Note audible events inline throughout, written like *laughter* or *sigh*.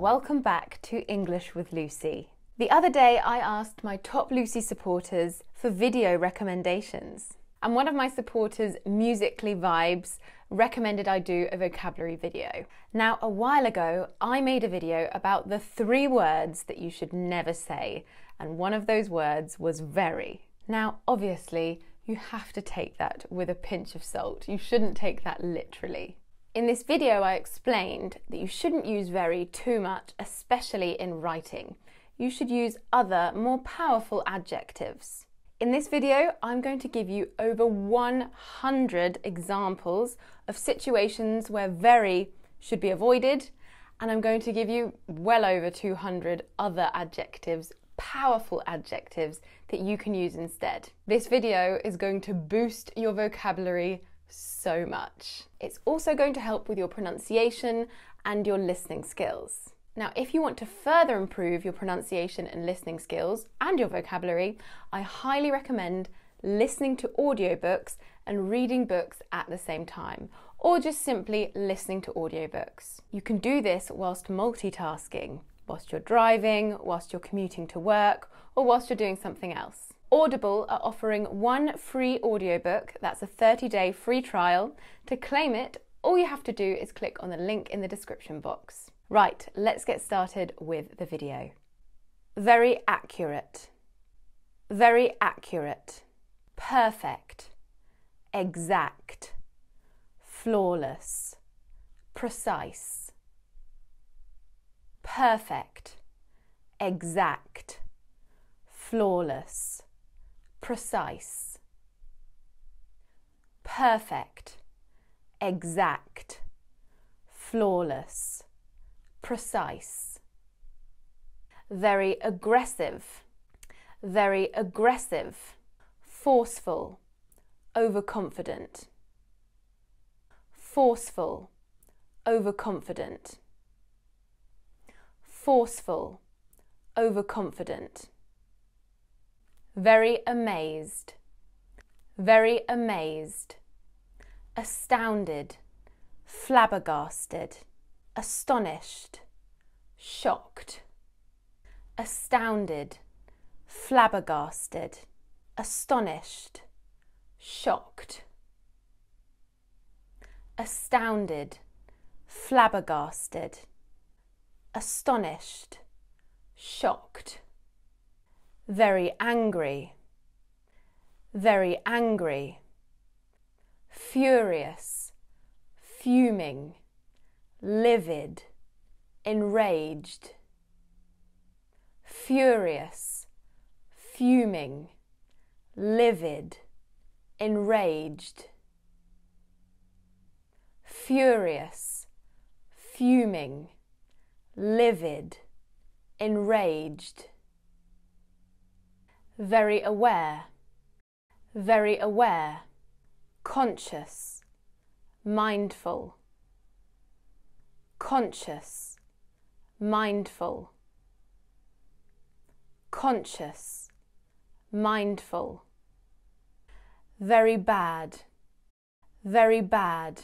welcome back to English with Lucy. The other day I asked my top Lucy supporters for video recommendations. And one of my supporters, Musically Vibes, recommended I do a vocabulary video. Now, a while ago, I made a video about the three words that you should never say, and one of those words was very. Now, obviously, you have to take that with a pinch of salt. You shouldn't take that literally. In this video, I explained that you shouldn't use very too much, especially in writing. You should use other, more powerful adjectives. In this video, I'm going to give you over 100 examples of situations where very should be avoided, and I'm going to give you well over 200 other adjectives, powerful adjectives that you can use instead. This video is going to boost your vocabulary so much. It's also going to help with your pronunciation and your listening skills. Now, if you want to further improve your pronunciation and listening skills and your vocabulary, I highly recommend listening to audiobooks and reading books at the same time, or just simply listening to audiobooks. You can do this whilst multitasking, whilst you're driving, whilst you're commuting to work, or whilst you're doing something else. Audible are offering one free audiobook, that's a 30 day free trial. To claim it, all you have to do is click on the link in the description box. Right, let's get started with the video. Very accurate, very accurate, perfect, exact, flawless, precise, perfect, exact, flawless precise, perfect, exact, flawless, precise, very aggressive, very aggressive, forceful, overconfident, forceful, overconfident, forceful, overconfident very amazed, very amazed, astounded, flabbergasted, astonished, shocked, astounded, flabbergasted, astonished, shocked, astounded, flabbergasted, astonished, shocked very angry, very angry, furious, fuming, livid, enraged, furious, fuming, livid, enraged, furious, fuming, livid, enraged very aware, very aware, conscious, mindful, conscious, mindful, conscious, mindful, very bad, very bad,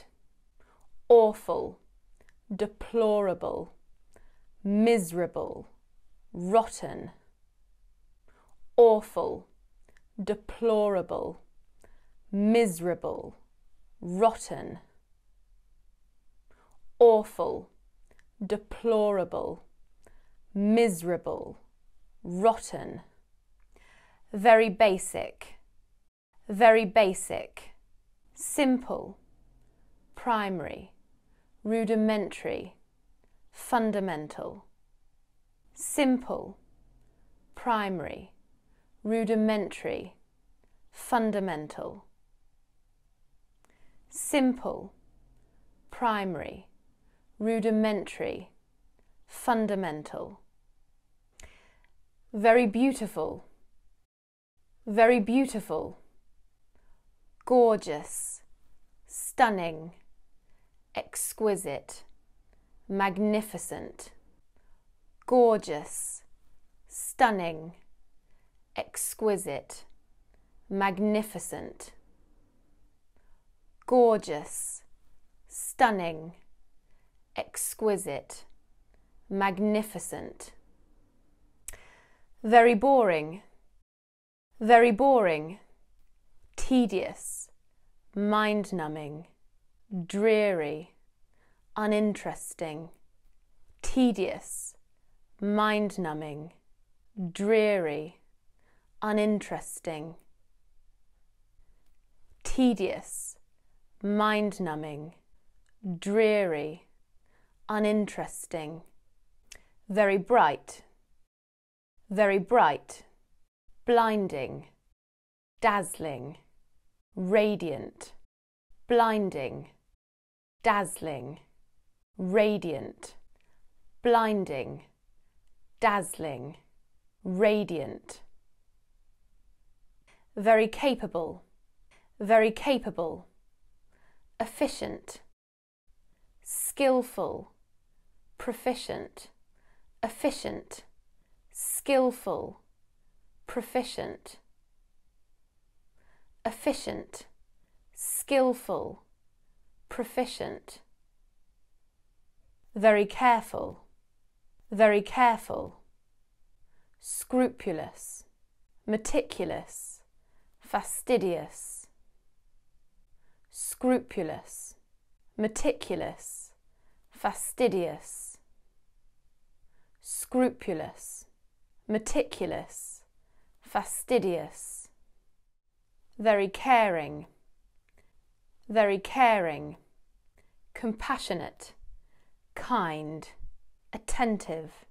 awful, deplorable, miserable, rotten awful, deplorable, miserable, rotten, awful, deplorable, miserable, rotten, very basic, very basic, simple, primary, rudimentary, fundamental, simple, primary, rudimentary, fundamental, simple, primary, rudimentary, fundamental, very beautiful, very beautiful, gorgeous, stunning, exquisite, magnificent, gorgeous, stunning, exquisite, magnificent, gorgeous, stunning, exquisite, magnificent. Very boring, very boring, tedious, mind numbing, dreary, uninteresting, tedious, mind numbing, dreary, uninteresting, tedious, mind numbing, dreary, uninteresting, very bright, very bright, blinding, dazzling, radiant, blinding, dazzling, radiant, blinding, dazzling, radiant. Very capable, very capable, efficient, skillful, proficient, efficient, skillful, proficient, efficient, skillful, proficient, very careful, very careful, scrupulous, meticulous, fastidious, scrupulous, meticulous, fastidious, scrupulous, meticulous, fastidious, very caring, very caring, compassionate, kind, attentive,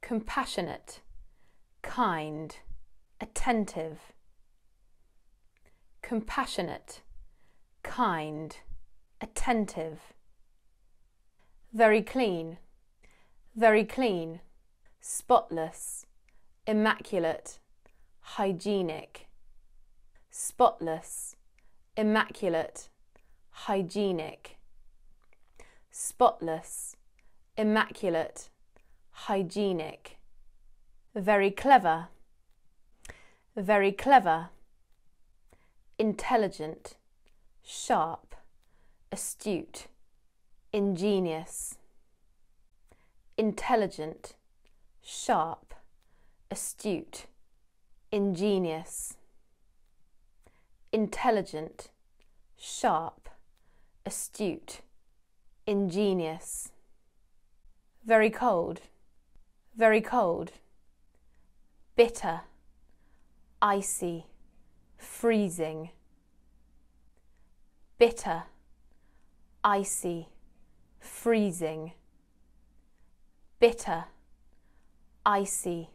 compassionate, kind, attentive, compassionate, kind, attentive, very clean, very clean, spotless, immaculate, hygienic, spotless, immaculate, hygienic, spotless, immaculate, hygienic, very clever, very clever, intelligent, sharp, astute, ingenious, intelligent, sharp, astute, ingenious, intelligent, sharp, astute, ingenious, very cold, very cold, bitter, icy, freezing, bitter, icy, freezing, bitter, icy,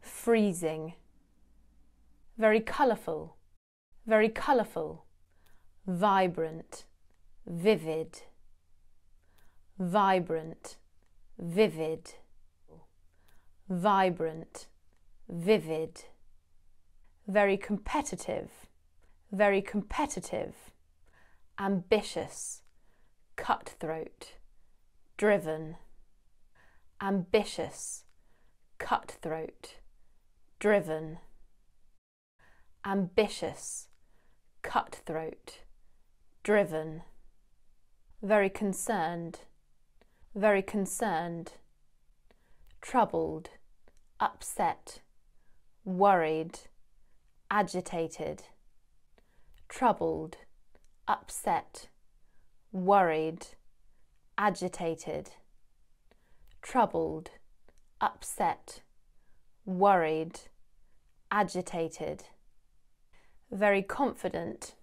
freezing, very colourful, very colourful, vibrant, vivid, vibrant, vivid, vibrant, vivid, very competitive, very competitive, ambitious, cutthroat, driven, ambitious, cutthroat, driven, ambitious, cutthroat, driven, very concerned, very concerned, troubled, upset, worried, agitated, troubled, upset, worried, agitated, troubled, upset, worried, agitated, very confident,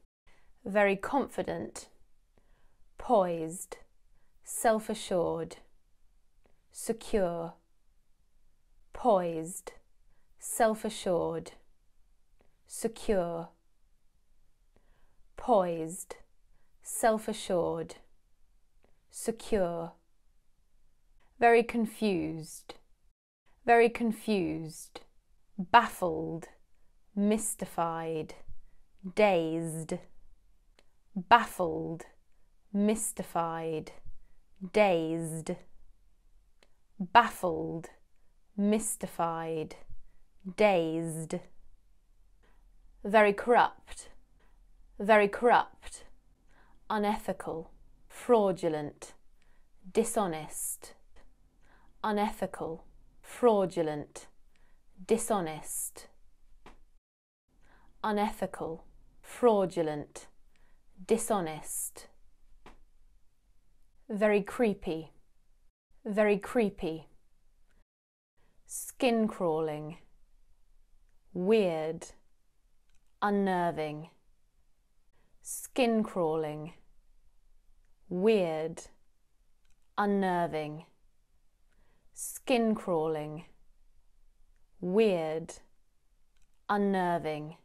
very confident, poised, self assured, secure, poised, self assured, secure, poised, self assured, secure, very confused, very confused, baffled, mystified, dazed, baffled, mystified, dazed, baffled, mystified, dazed, very corrupt, very corrupt, unethical, fraudulent, dishonest, unethical, fraudulent, dishonest, unethical, fraudulent, dishonest, very creepy, very creepy, skin crawling, weird, unnerving, skin crawling, weird, unnerving, skin crawling, weird, unnerving,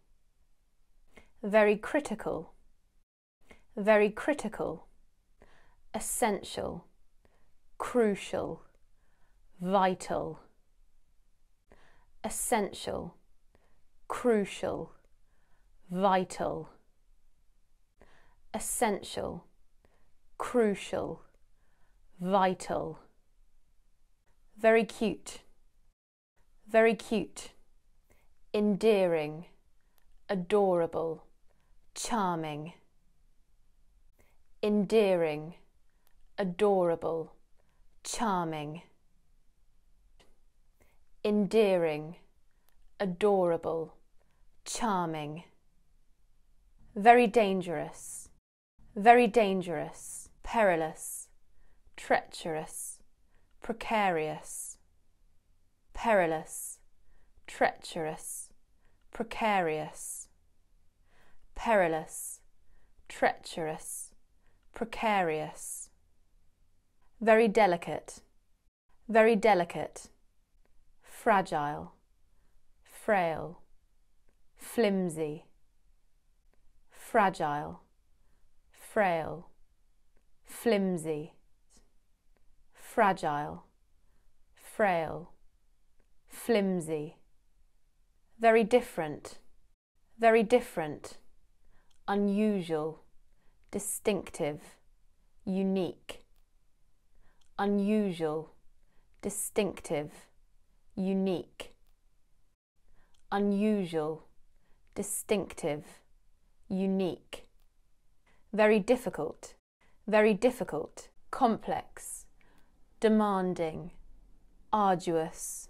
very critical, very critical, essential, crucial, vital, essential, crucial, vital, essential, crucial, vital, very cute, very cute, endearing, adorable, charming, endearing, adorable, charming, endearing, adorable, charming, very dangerous, very dangerous, perilous, treacherous, precarious, perilous, treacherous, precarious, perilous, treacherous, precarious, very delicate, very delicate, fragile, frail, flimsy, fragile, frail, flimsy, fragile, frail, flimsy, very different, very different, unusual, distinctive, unique, unusual, distinctive, unique, unusual, distinctive, unique, very difficult, very difficult, complex, demanding, arduous,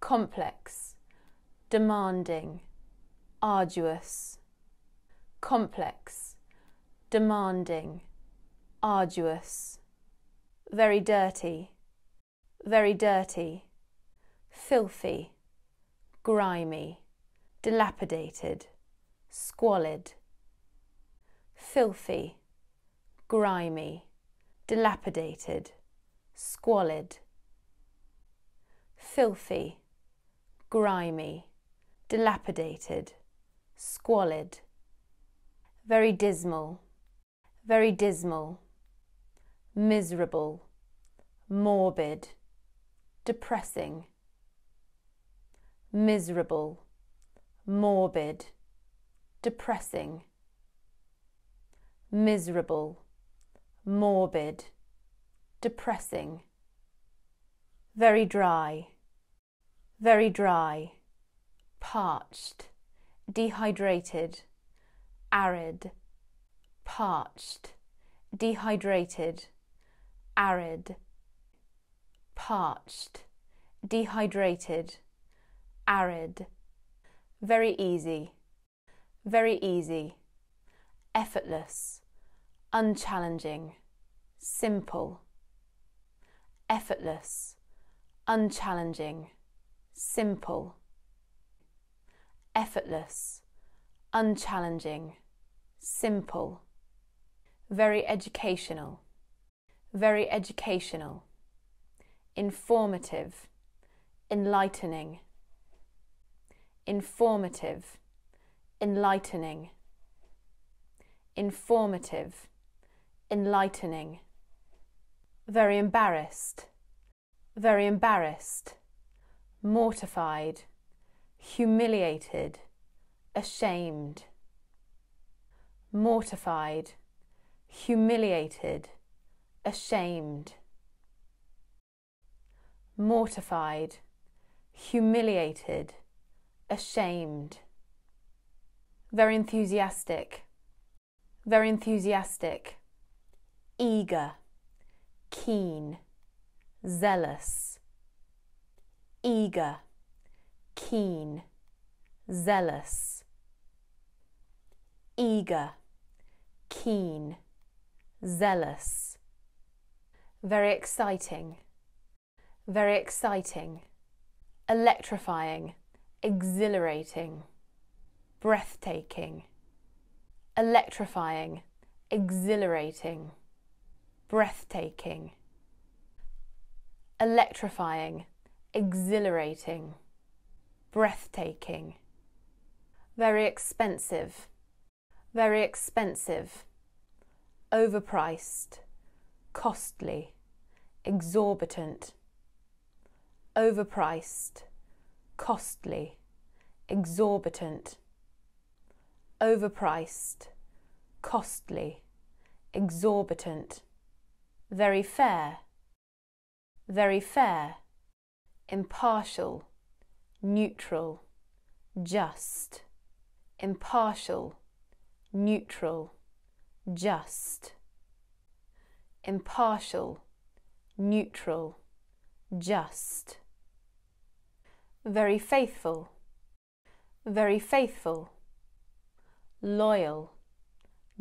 complex, demanding, arduous, complex, demanding, arduous, very dirty, very dirty, filthy, grimy, dilapidated, squalid, filthy, grimy, dilapidated, squalid, filthy, grimy, dilapidated, squalid, very dismal, very dismal, miserable, morbid, depressing, miserable, morbid, depressing, miserable, morbid, depressing, very dry, very dry, parched, dehydrated, arid, parched, dehydrated, arid, parched, dehydrated, arid, very easy, very easy, effortless, unchallenging, simple, effortless, unchallenging, simple, effortless, unchallenging, simple, very educational, very educational, informative, enlightening, informative, enlightening, informative, enlightening, very embarrassed, very embarrassed, mortified, humiliated, ashamed, mortified, humiliated, ashamed, mortified, humiliated, ashamed, very enthusiastic, very enthusiastic, eager, keen, zealous, eager, keen, zealous, eager, keen, zealous, very exciting, very exciting, electrifying, exhilarating, breathtaking, electrifying, exhilarating, breathtaking, electrifying, exhilarating, breathtaking, very expensive, very expensive, overpriced, costly, exorbitant, overpriced, costly, exorbitant, overpriced, costly, exorbitant, very fair, very fair, impartial, neutral, just, impartial, neutral, just, impartial, neutral, just, very faithful, very faithful, loyal,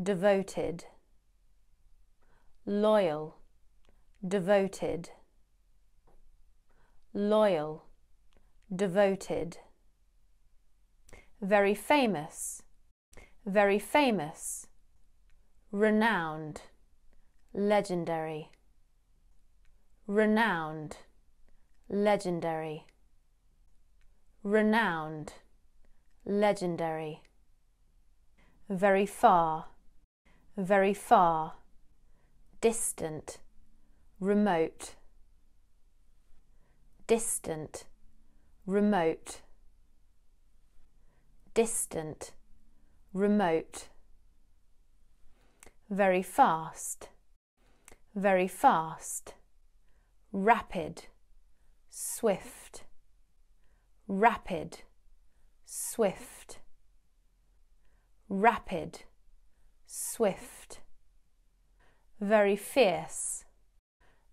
devoted, loyal, devoted, loyal, devoted, very famous, very famous, renowned, legendary, renowned, legendary, renowned, legendary, very far, very far, distant, remote, distant, remote, distant, remote, very fast, very fast, rapid, swift, rapid, swift, rapid, swift, very fierce,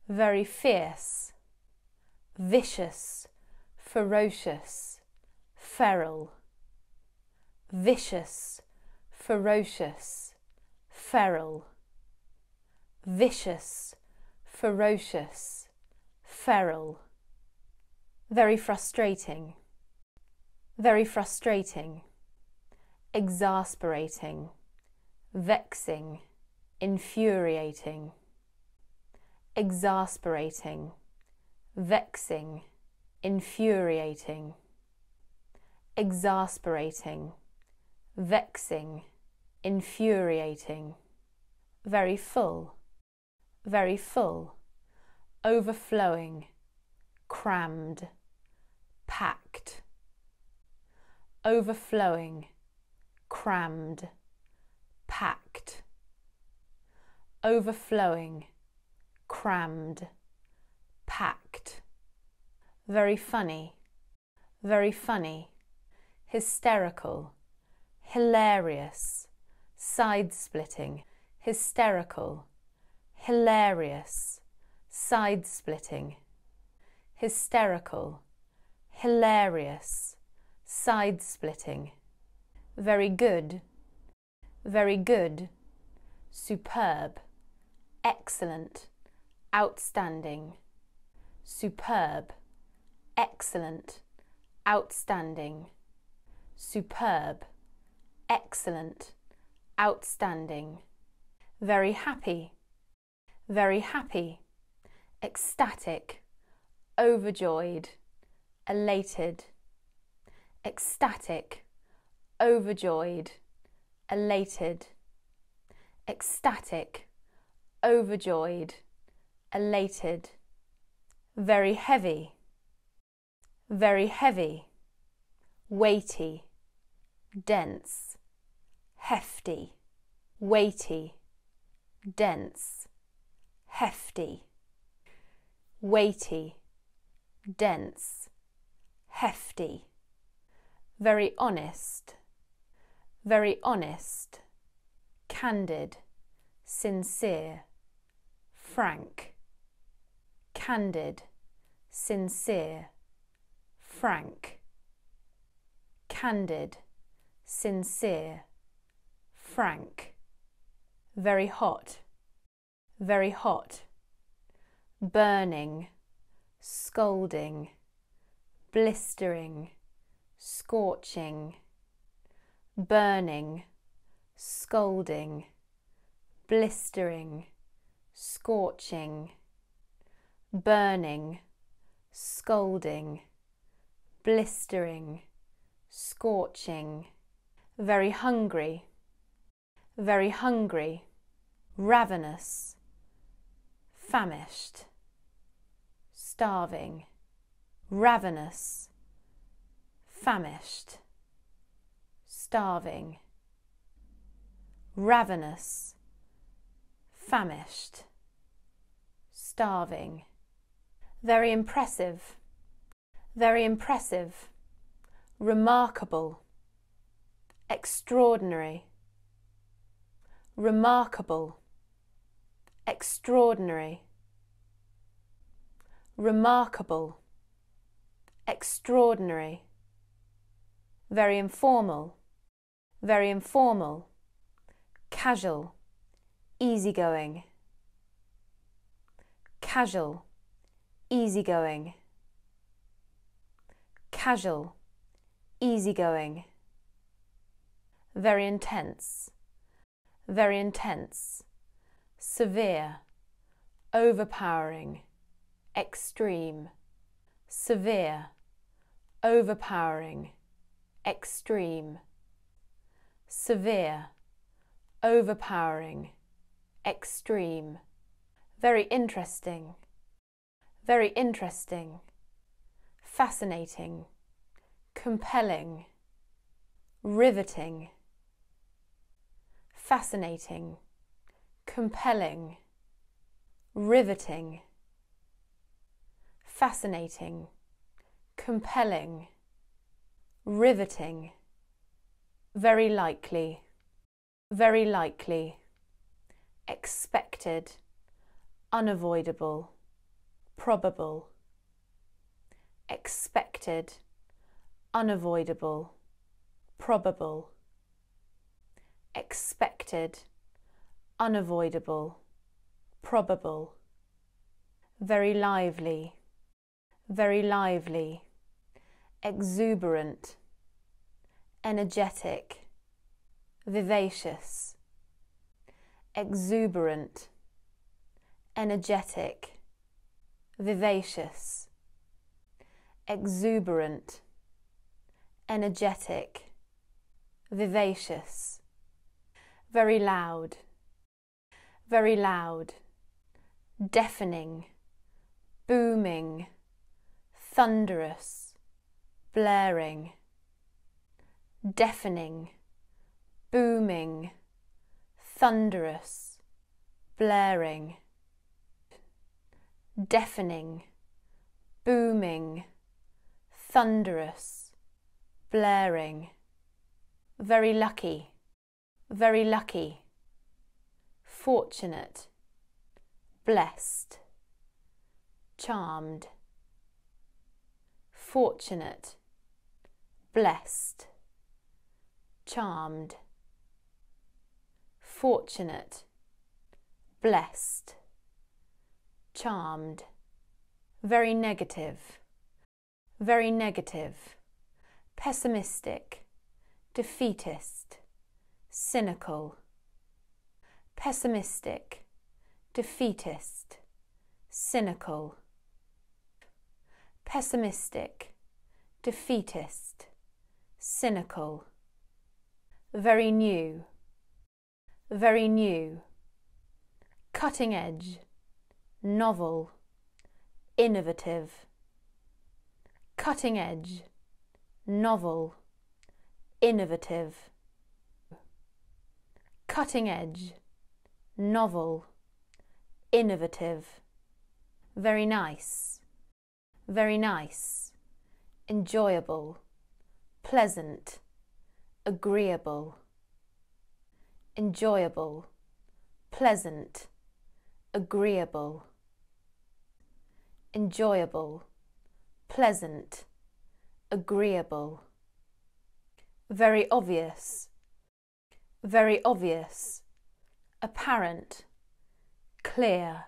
very fierce, vicious, ferocious, feral, vicious, ferocious, feral, vicious, ferocious, feral, very frustrating, very frustrating, exasperating, vexing, infuriating, exasperating, vexing, infuriating, exasperating, vexing, infuriating, very full, very full, overflowing, crammed, packed, overflowing, crammed, packed, overflowing, crammed, packed, very funny, very funny, hysterical, hilarious, side splitting, hysterical, hilarious, side splitting, hysterical, hilarious, side splitting, very good, very good, superb, excellent, outstanding, superb, excellent, outstanding, superb, excellent, outstanding, very happy, very happy, ecstatic, overjoyed, elated, ecstatic, overjoyed, elated, ecstatic, overjoyed, elated, very heavy, very heavy, weighty, dense, hefty, weighty, dense, hefty, weighty, dense, hefty, very honest, very honest, candid, sincere, frank, candid, sincere, frank, candid, sincere, frank, very hot, very hot, burning, scolding, blistering, scorching, burning, scolding, blistering, scorching, burning, scolding, blistering, scorching, very hungry, very hungry, ravenous, famished, starving, ravenous, famished, starving, ravenous, famished, starving. Very impressive, very impressive, remarkable, extraordinary, remarkable, extraordinary, remarkable, extraordinary, very informal, very informal, casual, easygoing, casual, easygoing, casual, easygoing, very intense, very intense, severe, overpowering, extreme, severe, overpowering, extreme, severe, overpowering, extreme, very interesting, very interesting, fascinating, compelling, riveting, fascinating, compelling, riveting, fascinating, compelling, riveting, very likely, very likely, expected, unavoidable, probable, expected, unavoidable, probable, expected, unavoidable, probable, very lively, very lively, exuberant, energetic, vivacious, exuberant, energetic, vivacious, exuberant, energetic, vivacious, very loud, very loud, deafening, booming, thunderous, blaring, deafening, booming, thunderous, blaring, deafening, booming, thunderous, blaring, very lucky, very lucky, fortunate, blessed, charmed, fortunate, blessed, charmed fortunate, blessed, charmed, very negative, very negative, pessimistic, defeatist, cynical, pessimistic, defeatist, cynical, pessimistic, defeatist, cynical, very new. Very new, cutting edge, novel, innovative, cutting edge, novel, innovative, cutting edge, novel, innovative, very nice, very nice, enjoyable, pleasant, agreeable enjoyable, pleasant, agreeable, enjoyable, pleasant, agreeable, very obvious, very obvious, apparent, clear,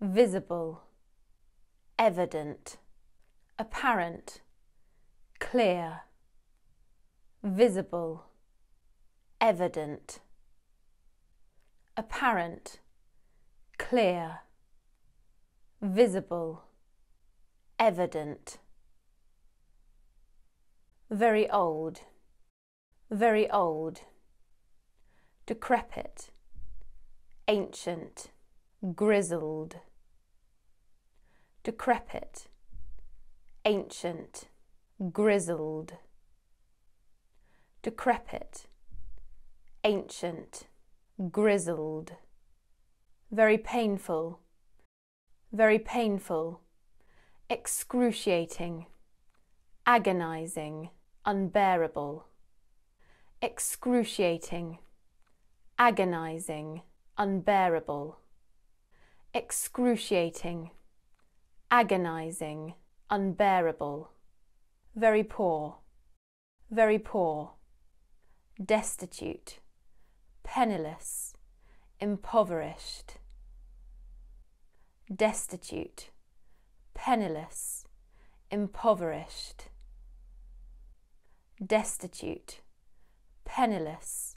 visible, evident, apparent, clear, visible, evident, apparent, clear, visible, evident, very old, very old, decrepit, ancient, grizzled, decrepit, ancient, grizzled, decrepit, ancient, grizzled, very painful, very painful, excruciating, agonizing, unbearable, excruciating, agonizing, unbearable, excruciating, agonizing, unbearable, very poor, very poor, destitute, penniless, impoverished, destitute, penniless, impoverished, destitute, penniless,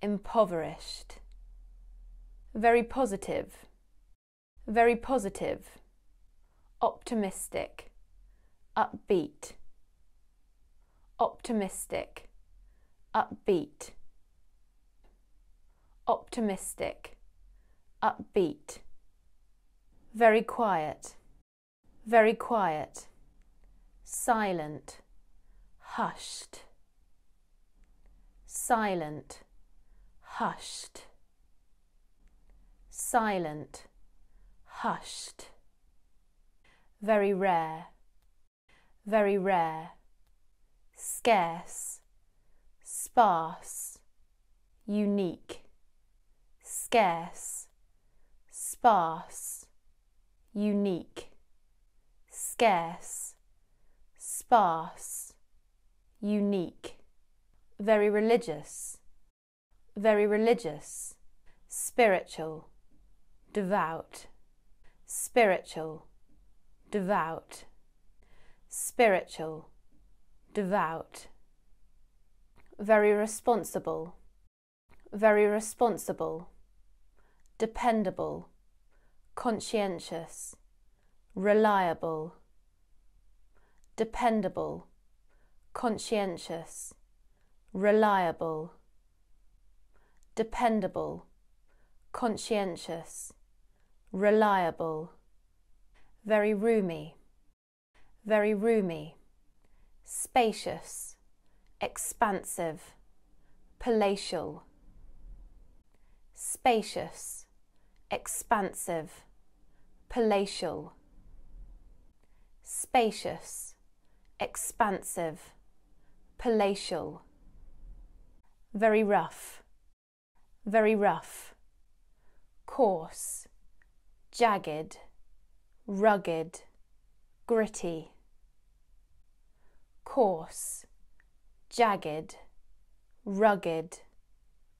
impoverished, very positive, very positive, optimistic, upbeat, optimistic, upbeat, optimistic, upbeat, very quiet, very quiet, silent, hushed, silent, hushed, silent, hushed, very rare, very rare, scarce, sparse, unique, scarce, sparse, unique, scarce, sparse, unique, very religious, very religious, spiritual, devout, spiritual, devout, spiritual, devout, very responsible, very responsible, dependable, conscientious, reliable, dependable, conscientious, reliable, dependable, conscientious, reliable, very roomy, very roomy, spacious, expansive, palatial, spacious, expansive, palatial, spacious, expansive, palatial, very rough, very rough, coarse, jagged, rugged, gritty, coarse, jagged, rugged,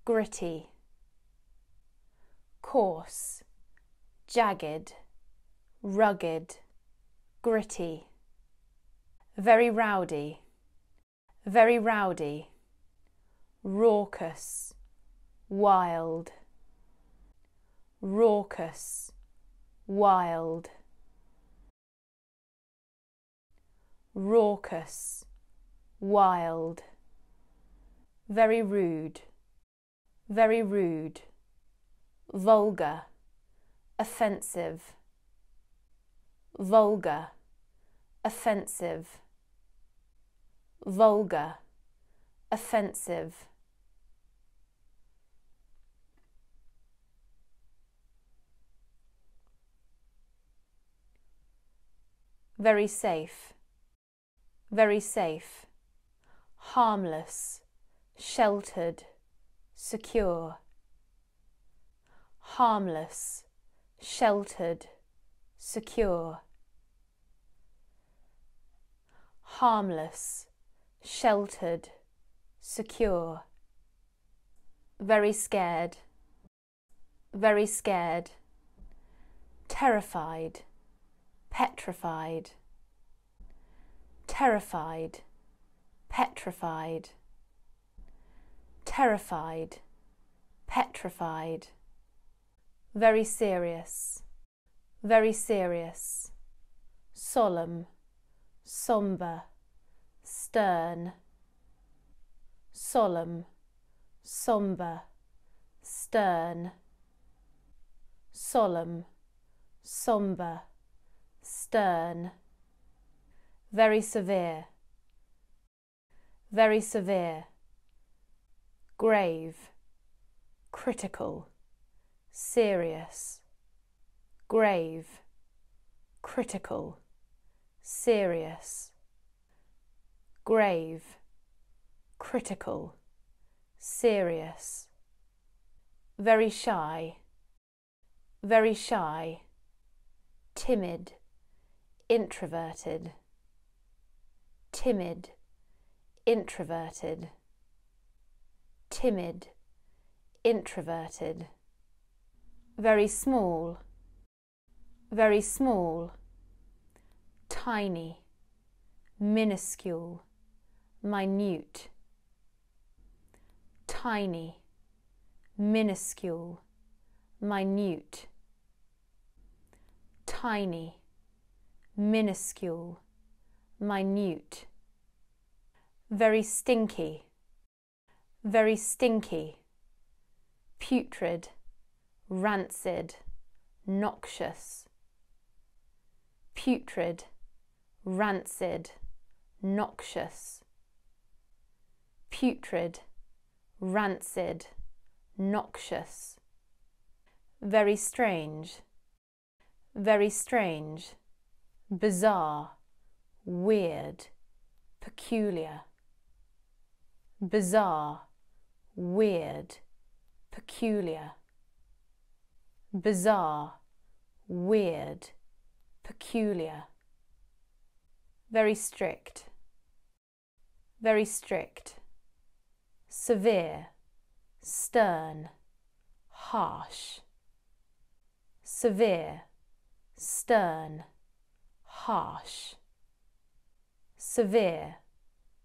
gritty, coarse, jagged, rugged, gritty, very rowdy, very rowdy, raucous, wild, raucous, wild, raucous, wild, very rude, very rude, vulgar, offensive, vulgar, offensive, vulgar, offensive. Very safe, very safe, harmless, sheltered, secure. Harmless, sheltered, secure. harmless, sheltered, secure. Very scared, very scared, terrified, petrified, terrified, petrified, terrified, petrified, very serious, very serious, solemn, sombre, stern, solemn, sombre, stern, solemn, sombre, stern, very severe, very severe, grave, critical, serious, grave, critical, serious, grave, critical, serious, very shy, very shy, timid, introverted, timid, introverted, timid, introverted, very small, very small, tiny, minuscule, minute, tiny, minuscule, minute, tiny, minuscule, minute, very stinky, very stinky, putrid, rancid, noxious, putrid, rancid, noxious, putrid, rancid, noxious, very strange, very strange, bizarre, weird, peculiar, bizarre, weird, peculiar, bizarre, weird, peculiar, very strict, very strict, severe, stern, harsh, severe, stern, harsh, severe,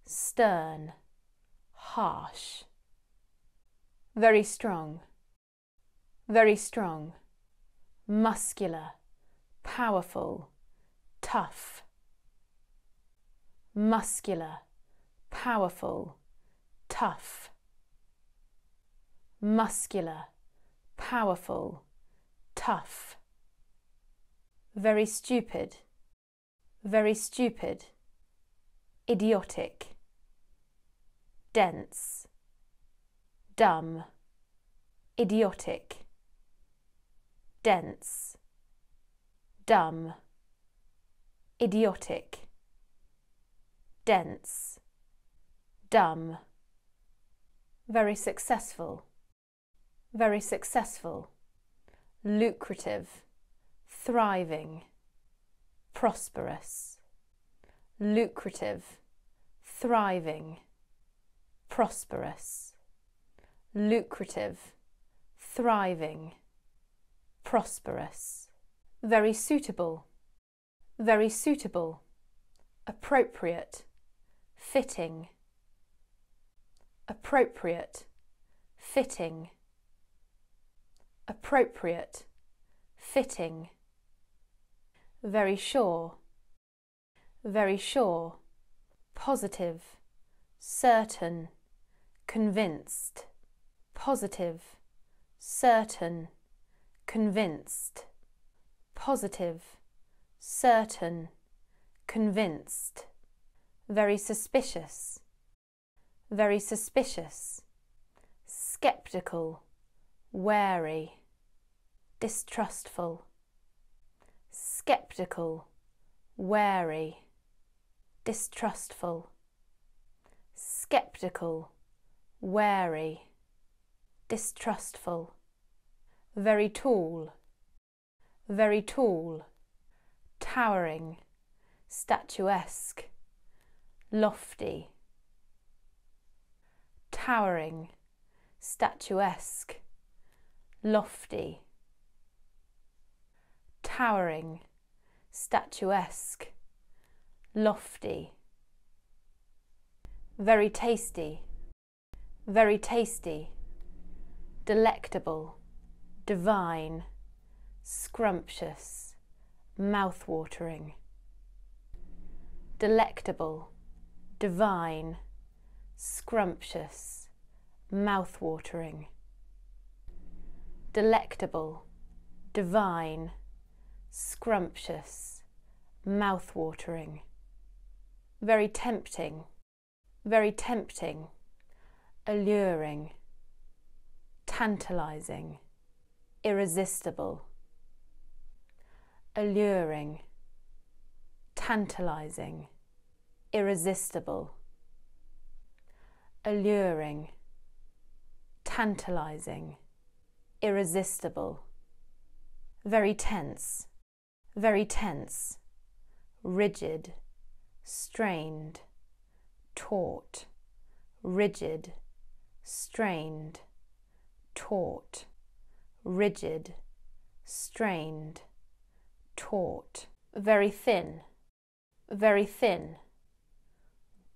stern, harsh, very strong, very strong, muscular, powerful, tough, muscular, powerful, tough, muscular, powerful, tough, very stupid, very stupid, idiotic, dense, dumb, idiotic, dense, dumb, idiotic, dense, dumb, very successful, very successful, lucrative, thriving, prosperous, lucrative, thriving, prosperous, lucrative, thriving, prosperous, very suitable, very suitable, appropriate, fitting, appropriate, fitting, appropriate, fitting, very sure, very sure, positive, certain, convinced, positive, certain, convinced, positive, certain, convinced, very suspicious, very suspicious, skeptical, wary, distrustful, skeptical, wary, distrustful, skeptical, wary, distrustful, very tall, very tall, towering, statuesque, lofty, towering, statuesque, lofty, towering, statuesque, lofty, very tasty, very tasty, delectable, divine, scrumptious, mouth-watering, delectable, divine, scrumptious, mouth-watering, delectable, divine, scrumptious, mouth-watering, very tempting, very tempting, alluring, tantalizing, irresistible, alluring, tantalizing, irresistible, alluring, tantalizing, irresistible, very tense, very tense, rigid, strained, taut, rigid, strained, taut, rigid, strained, taut, very thin, very thin,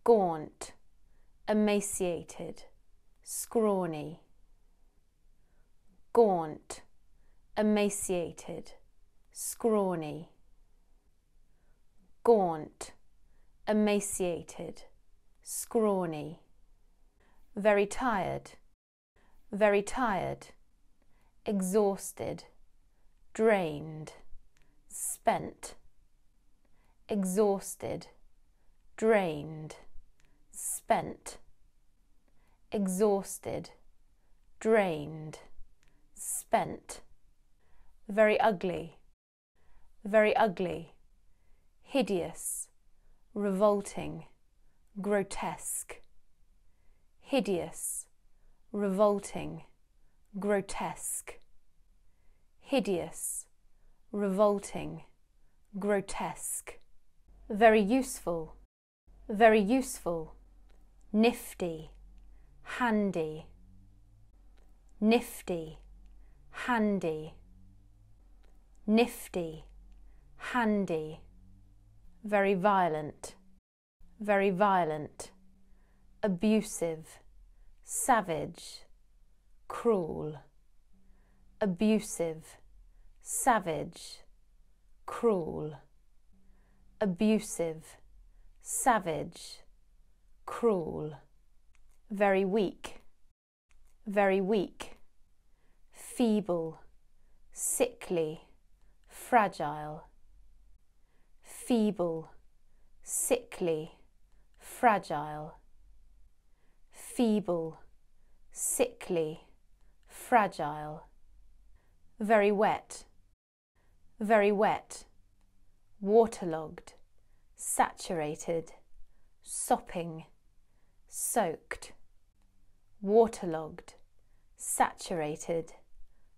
gaunt, emaciated, scrawny, gaunt, emaciated, scrawny, gaunt, emaciated, scrawny, very tired, very tired, exhausted, drained, spent, exhausted, drained, spent, exhausted, drained, spent, very ugly, very ugly, hideous, revolting, grotesque, hideous, revolting, grotesque, hideous, revolting, grotesque, very useful, very useful, nifty, handy, nifty, handy, nifty, handy, very violent, very violent, abusive, savage, cruel, abusive, savage, cruel, abusive, savage, cruel, very weak, very weak, feeble, sickly, fragile, feeble, sickly, fragile, feeble, sickly, fragile, very wet, very wet, waterlogged, saturated, sopping, soaked, waterlogged, saturated,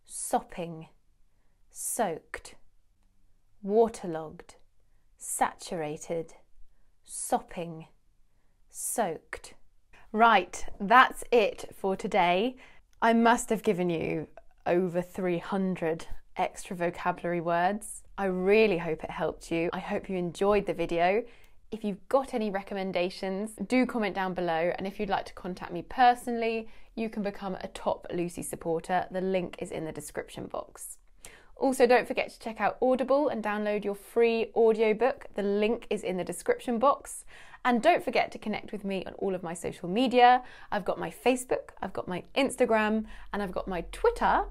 sopping, soaked, waterlogged, saturated, sopping, soaked. Right, that's it for today. I must have given you over 300 extra vocabulary words. I really hope it helped you. I hope you enjoyed the video. If you've got any recommendations, do comment down below. And if you'd like to contact me personally, you can become a top Lucy supporter. The link is in the description box. Also, don't forget to check out Audible and download your free audiobook. The link is in the description box. And don't forget to connect with me on all of my social media. I've got my Facebook, I've got my Instagram, and I've got my Twitter.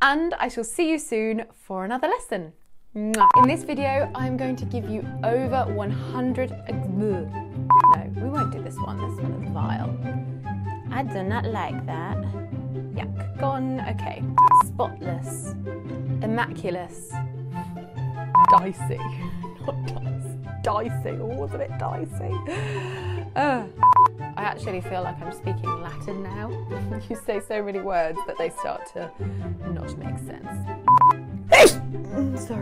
And I shall see you soon for another lesson. In this video, I'm going to give you over 100. Uh, no, we won't do this one. This one is vile. I do not like that. Yuck. Gone. Okay. Spotless. Immaculate. Dicey. Not dicey. Dicey. Oh, was a bit dicey. Uh, I actually feel like I'm speaking Latin now. *laughs* you say so many words that they start to not make sense. so